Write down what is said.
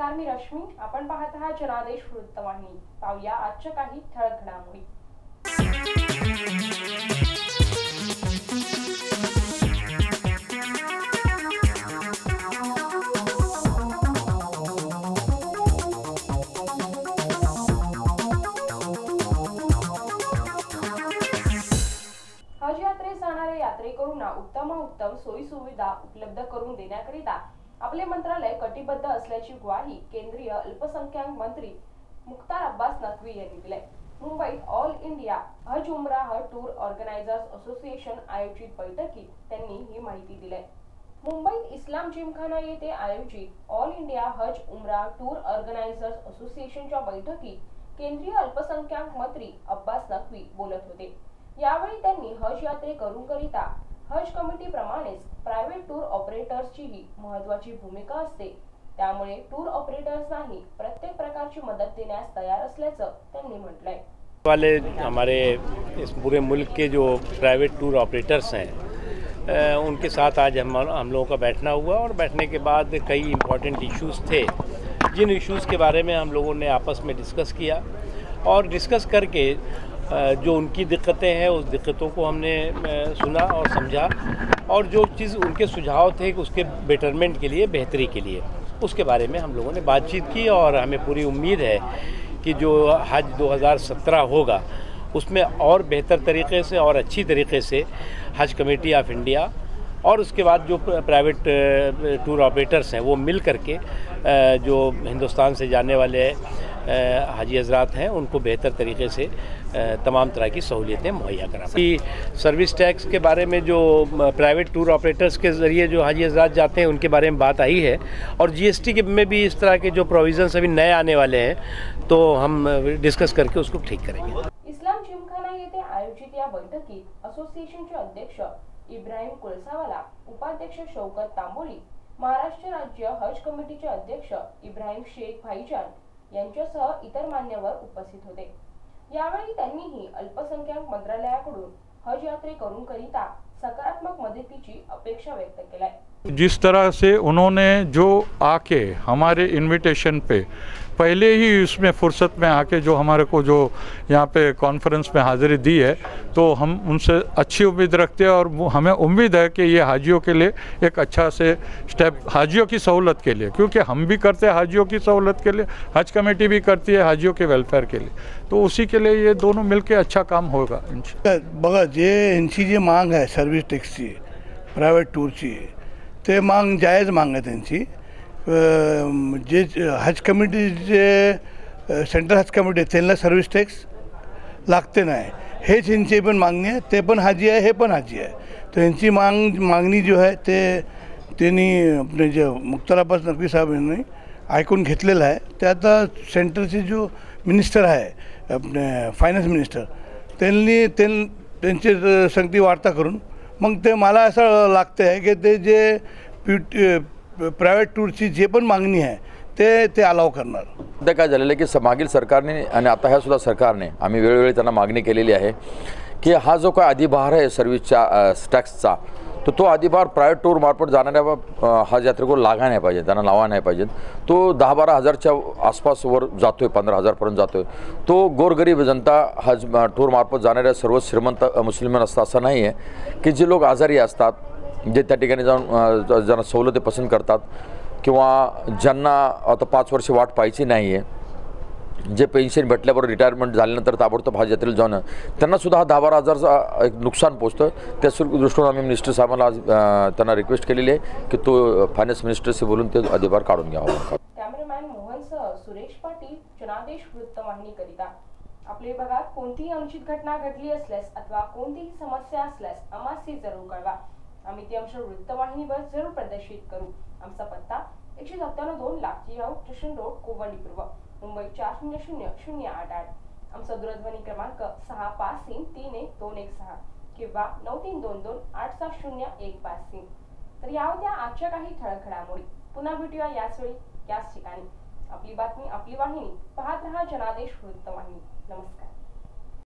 नमस्कार मी रश्मी. आपण पाहत आहात जनादेश वृत्तवाहिनी पाहूया आजच्या काही ठळक घडामोडी. हज यात्रेस जाणाऱ्या यात्रेकरूंना उत्तम उत्तम सोयी सुविधा उपलब्ध करून देण्याकरिता आपले मंत्रालय कटिबद्ध असल्याची ग्वाही केंद्रीय अल्पसंख्याक मंत्री मुख्तार अब्बास नक्वी यांनी दिले मुंबईत all India Haj Umrah tour organisers association आयोजित बैठकीत त्यांनी ही माहिती दिली मुंबईत इस्लाम जिमखाना येथे आयोजित All India Haj Umrah Tour Organisers असोसिएशनच्या बैठकीत केंद्रीय अल्पसंख्याक मंत्री अब्बास नक्वी बोलत होते. यावेळी त्यांनी हज यात्रेकरूंकरिता हज कमिटीप्रमाणेच प्रायव्हेट टूर ऑपरेटर्सचीही महत्वाची भूमिका असते. त्यामुळे टूर ऑपरेटर्सनाही प्रत्येक प्रकारची मदत देण्यास तयार असल्याचं त्यांनी म्हटलंय. वाले हमारे इस पूरे मुल्क के जो प्राइवेट टूर ऑपरेटर्स हैं उनके साथ आज हम हम लोगों का बैठना हुआ और बैठने के बाद कई इंपॉर्टेंट इश्यूज़ थे। जिन इश्यूज़ के बारे में हम लोगों ने आपस में डिस्कस किया और डिस्कस करके जो उनकी दिक्कतें हैं, उस दिक्कतों को हमने सुना और समझा। और जो चीज़ उनके सुझाव थे उसके बेटरमेंट के लिए, बेहतरी के लिए, उसके बारे में हम लोगों ने बातचीत की और हमें पूरी उम्मीद है कि जो हज 2017 होगा, उसमें और बेहतर तरीके से और अच्छी तरीके से हज कमेटी ऑफ़ इंडिया और उसके बाद जो प्राइवेट टूर ऑपरेटर्स हैं, वो मिल करके जो हिंदुस्तान से जाने वाले हाजी हजरात हैं, उनको बेहतर तरीके से तमाम तरह की सहूलियतें मुहैया करा कि सर्विस टैक्स के बारे में जो प्राइवेट टूर ऑपरेटर्स के ज़रिए जो हाजी हजरात जाते हैं, उनके बारे में बात आई है। और जीएसटी के में भी इस तरह के जो प्रोविज़न्स अभी नए आने वाले हैं तो हम डिस्कस करके उसको ठीक करेंगे। इस्लाम जिमखाना येथे आयोजित या बैठकीत असोसिएशनचे अध्यक्ष इब्राहिम कुलसावाला उपाध्यक्ष शौकत तांबोली महाराष्ट्र राज्य हज कमिटीचे अध्यक्ष इब्राहिम शेख भाईजान यांच्यासह इतर मान्यवर उपस्थित होते. यावेळी त्यांनीही अल्पसंख्याक मंत्रालयाकडून हज यात्रेकरूंकरिता सकारात्मक मदतीची अपेक्षा व्यक्त केलाय. जिस तरह से उन्होंने जो आके हमारे इनविटेशन पे पहले ही उसमें फुर्सत में आके जो हमारे को जो यहाँ पे कॉन्फ्रेंस में हाज़िरी दी है तो हम उनसे अच्छी उम्मीद रखते हैं और हमें उम्मीद है कि ये हाजियों के लिए एक अच्छा से स्टेप हाजियों की सहूलत के लिए क्योंकि हम भी करते हैं हाजियों की सहूलत के लिए हज कमेटी भी करती है हाजियों के वेलफेयर के लिए। तो उसी के लिए ये दोनों मिलके अच्छा काम होगा बघा जे यांची जी मांग आहे सर्व्हिस टॅक्सची प्रायव्हेट टूरची ते मांग जायज़ मांग आहे त्यांची अं, जे हज कमिटीचे सेंट्रल हज कमिटी आहे त्यांना सर्व्हिस टॅक्स लागते नाही. हेच यांची पण मागणी आहे. ते पण हाजी आहे हे पण हाजी आहे. तर यांची मांग मागणी जी आहे ते त्यांनी आपले जे मुख्तार अब्बास साहेब यांनी ऐकून घेतलेलं आहे. ते आता सेंट्रलचे जो मिनिस्टर आहे आपले फायनान्स मिनिस्टर त्यांनी त्यां त्यांची संगती वार्ता करून मग ते मला असं लागतं आहे की ते जे पी प्रायव्हेट टूरची जे पण मागणी आहे ते ते अलाव करणार. सध्या काय झालेलं आहे की स मागील सरकारने आणि आता ह्या सुद्धा सरकारने आम्ही वेळोवेळी त्यांना मागणी केलेली आहे की हा जो काय अधिभार आहे सर्व्हिसच्या टॅक्सचा तर तो अधिभार प्रायव्हेट टूर मार्फत जाणाऱ्या हा हज यात्रेकरू लागा नाही पाहिजे त्यांना लावा नाही पाहिजेत तो दहा बारा हजारच्या आसपास वर जातो आहे पंधरा हजारपर्यंत जातो आहे तो गोरगरीब जनता हज टूर मार्फत जाणाऱ्या सर्व श्रीमंत मुस्लिम असतात असं नाही आहे की जे लोक आजारी असतात जे त्या ठिकाणी जाऊन ज्यांना सवलती पसंत करतात किंवा ज्यांना आता पाच वर्ष वाट पाहायची नाही आहे जे पेन्शन भेटल्याबरोबर रिटायरमेंट झाल्यानंतर ताबडतोब हज यात्रेला जाऊन त्यांनासुद्धा हा दहा बारा हजारचा एक नुकसान पोचतं त्या सु- दृष्टीने आम्ही मिनिस्टर साहेबांना आज त्यांना रिक्वेस्ट केलेली आहे की तो फायनान्स मिनिस्टरशी बोलून ते अधिभार काढून घ्यावा. कॅमेरामॅन मोहनसह सुरेश पाटील जनादेश वृत्तवाहिनी वृत्तवाहिनीकरिता आपल्या भागात कोणतीही अनुचित घटना घडली असल्यास अथवा कोणतीही समस्या असल्यास आम्हासही जरूर कळवा. आम्ही ती आमच्या वृत्तवाहिनीवर जरूर प्रदर्शित करू. आमचा पत्ता एकशे सत्त्याण्णव दोन लाख राव स्टेशन रोड कोवंडी पूर्व मुंबई चार शून्य शून्य शून्य आठ आठ. आमचा दूरध्वनी क्रमांक सहा पाच तीन तीन एक दोन एक सहा किंवा नऊ तीन दोन दोन आठ सात शून्य एक पाच तीन. तर या होत्या आजच्या काही ठळक घडामोडी पुन्हा भेटूया याच वेळी याच ठिकाणी. आपली बातमी आपली वाहिनी पाहत रहा जनादेश वृत्तवाहिनी. नमस्कार.